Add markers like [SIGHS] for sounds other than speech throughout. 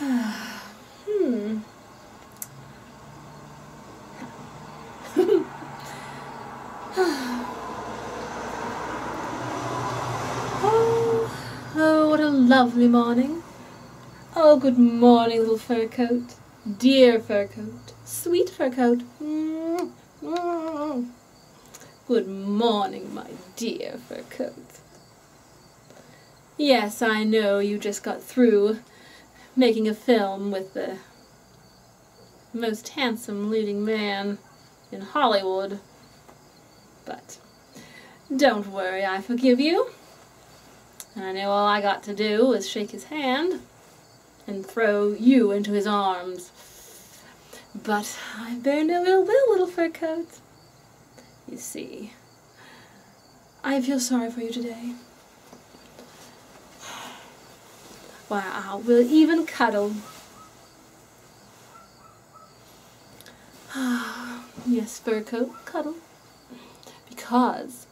hmm. [SIGHS] oh, oh, what a lovely morning. Oh, good morning, little fur coat. Dear fur coat. Sweet fur coat. Good morning, my dear fur coat. Yes, I know you just got through making a film with the most handsome leading man in Hollywood. But don't worry, I forgive you. And I know all I got to do was shake his hand and throw you into his arms. But I bear no ill will, little fur coat. You see, I feel sorry for you today. Wow, we'll even cuddle. [SIGHS] yes, fur coat, cuddle. Because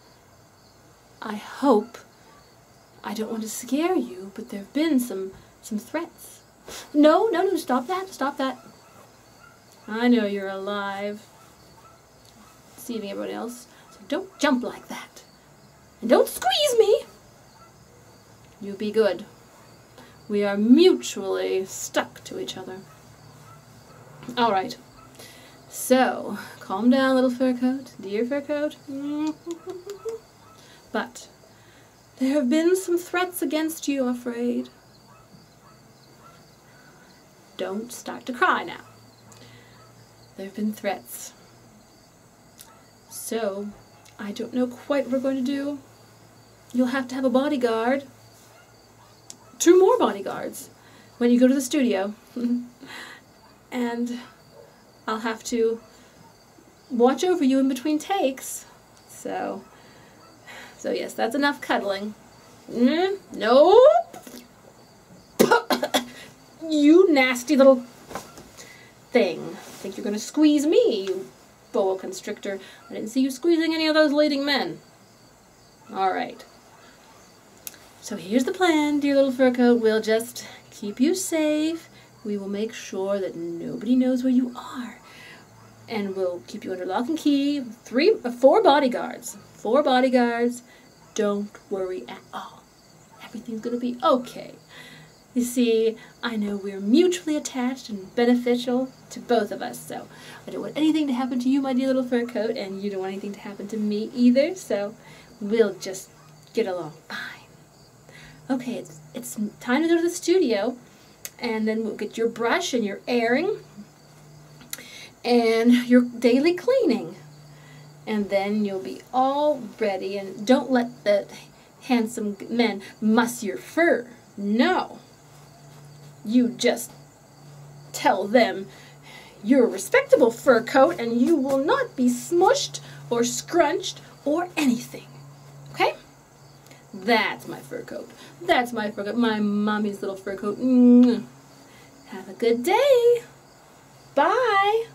I hope I don't want to scare you, but there have been some some threats. No, no, no, stop that, stop that. I know you're alive. Deceiving everyone else. So don't jump like that. And don't squeeze me. You be good. We are mutually stuck to each other. All right. So, calm down, little fur coat. Dear fur coat. [LAUGHS] but, there have been some threats against you, I'm afraid. Don't start to cry now. There have been threats. So, I don't know quite what we're going to do. You'll have to have a bodyguard two more bodyguards when you go to the studio. [LAUGHS] and I'll have to watch over you in between takes. So, so yes, that's enough cuddling. Mm, no. [COUGHS] you nasty little thing. Think you're gonna squeeze me, you boa constrictor. I didn't see you squeezing any of those leading men. Alright. So here's the plan, dear little fur coat. We'll just keep you safe. We will make sure that nobody knows where you are. And we'll keep you under lock and key. Three, uh, four bodyguards. Four bodyguards. Don't worry at all. Everything's going to be okay. You see, I know we're mutually attached and beneficial to both of us, so I don't want anything to happen to you, my dear little fur coat, and you don't want anything to happen to me either, so we'll just get along fine okay, it's, it's time to go to the studio, and then we'll get your brush and your airing, and your daily cleaning. And then you'll be all ready, and don't let the handsome men muss your fur. No. You just tell them you're a respectable fur coat and you will not be smushed or scrunched or anything. Okay? That's my fur coat. That's my fur coat. My mommy's little fur coat. Have a good day. Bye.